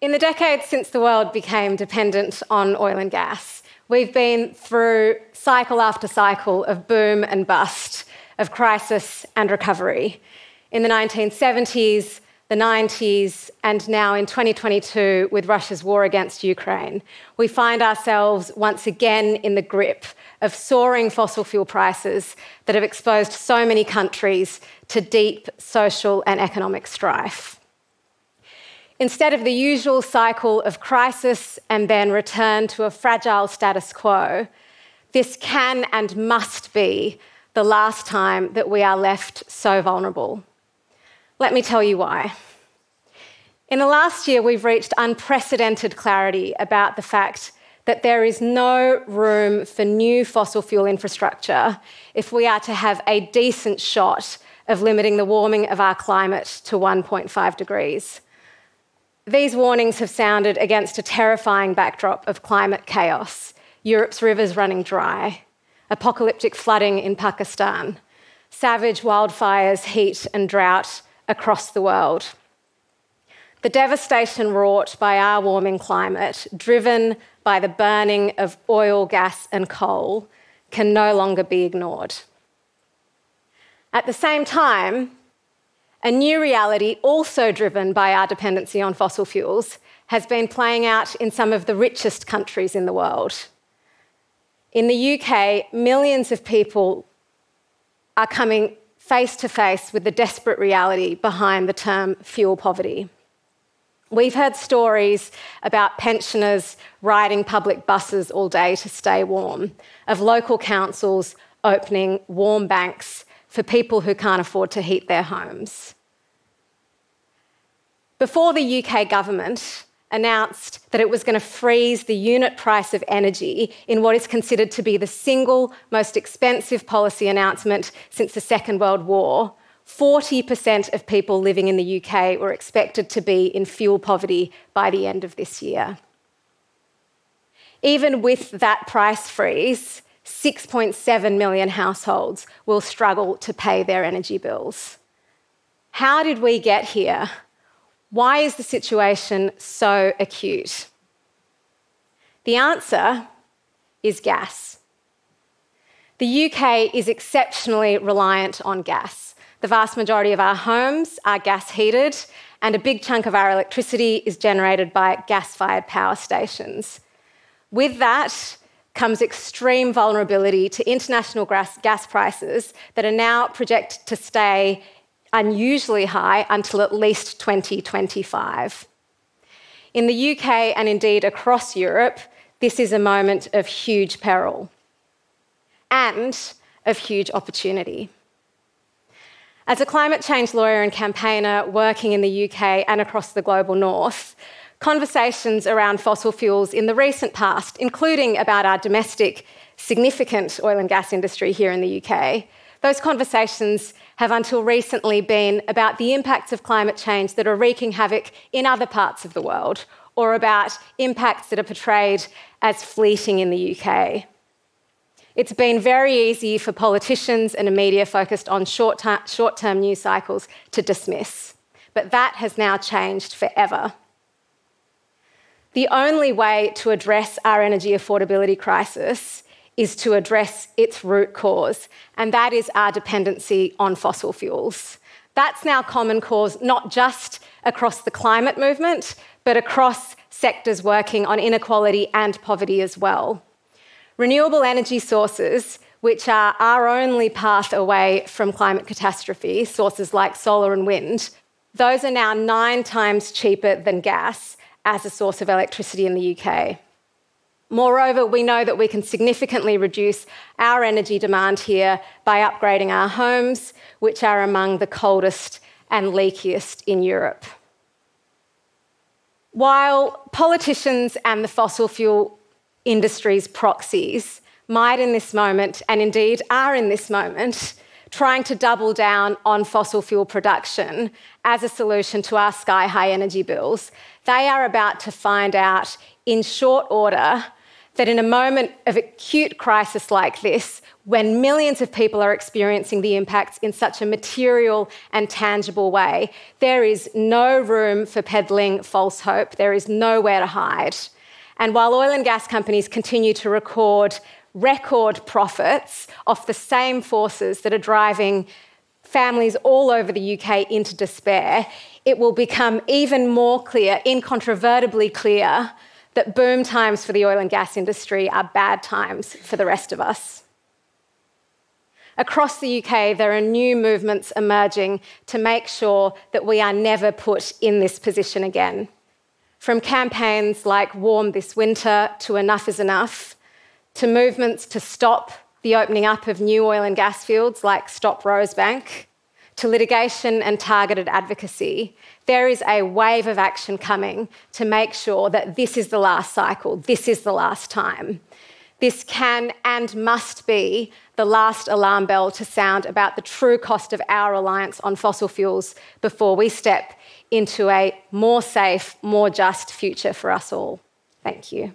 In the decades since the world became dependent on oil and gas, we've been through cycle after cycle of boom and bust, of crisis and recovery. In the 1970s, the 90s, and now in 2022 with Russia's war against Ukraine, we find ourselves once again in the grip of soaring fossil fuel prices that have exposed so many countries to deep social and economic strife. Instead of the usual cycle of crisis and then return to a fragile status quo, this can and must be the last time that we are left so vulnerable. Let me tell you why. In the last year, we've reached unprecedented clarity about the fact that there is no room for new fossil fuel infrastructure if we are to have a decent shot of limiting the warming of our climate to 1.5 degrees. These warnings have sounded against a terrifying backdrop of climate chaos Europe's rivers running dry, apocalyptic flooding in Pakistan, savage wildfires, heat, and drought across the world. The devastation wrought by our warming climate, driven by the burning of oil, gas, and coal, can no longer be ignored. At the same time, a new reality, also driven by our dependency on fossil fuels, has been playing out in some of the richest countries in the world. In the UK, millions of people are coming face to face with the desperate reality behind the term fuel poverty. We've heard stories about pensioners riding public buses all day to stay warm, of local councils opening warm banks for people who can't afford to heat their homes. Before the UK government announced that it was going to freeze the unit price of energy in what is considered to be the single most expensive policy announcement since the Second World War, 40% of people living in the UK were expected to be in fuel poverty by the end of this year. Even with that price freeze, 6.7 million households will struggle to pay their energy bills. How did we get here? Why is the situation so acute? The answer is gas. The UK is exceptionally reliant on gas. The vast majority of our homes are gas heated, and a big chunk of our electricity is generated by gas fired power stations. With that comes extreme vulnerability to international gas, gas prices that are now projected to stay unusually high until at least 2025. In the UK and indeed across Europe, this is a moment of huge peril and of huge opportunity. As a climate change lawyer and campaigner working in the UK and across the global north, conversations around fossil fuels in the recent past, including about our domestic significant oil and gas industry here in the UK, those conversations have until recently been about the impacts of climate change that are wreaking havoc in other parts of the world, or about impacts that are portrayed as fleeting in the UK. It's been very easy for politicians and a media focused on short term news cycles to dismiss. But that has now changed forever. The only way to address our energy affordability crisis is to address its root cause, and that is our dependency on fossil fuels. That's now common cause not just across the climate movement, but across sectors working on inequality and poverty as well. Renewable energy sources, which are our only path away from climate catastrophe, sources like solar and wind, those are now nine times cheaper than gas as a source of electricity in the UK. Moreover, we know that we can significantly reduce our energy demand here by upgrading our homes, which are among the coldest and leakiest in Europe. While politicians and the fossil fuel industry's proxies might in this moment, and indeed are in this moment, trying to double down on fossil fuel production as a solution to our sky high energy bills, they are about to find out in short order that in a moment of acute crisis like this, when millions of people are experiencing the impacts in such a material and tangible way, there is no room for peddling false hope. There is nowhere to hide. And while oil and gas companies continue to record record profits off the same forces that are driving families all over the UK into despair, it will become even more clear, incontrovertibly clear, that boom times for the oil and gas industry are bad times for the rest of us. Across the UK, there are new movements emerging to make sure that we are never put in this position again. From campaigns like Warm This Winter to Enough is Enough, to movements to stop the opening up of new oil and gas fields like Stop Rosebank, to litigation and targeted advocacy, there is a wave of action coming to make sure that this is the last cycle, this is the last time. This can and must be the last alarm bell to sound about the true cost of our reliance on fossil fuels before we step into a more safe, more just future for us all. Thank you.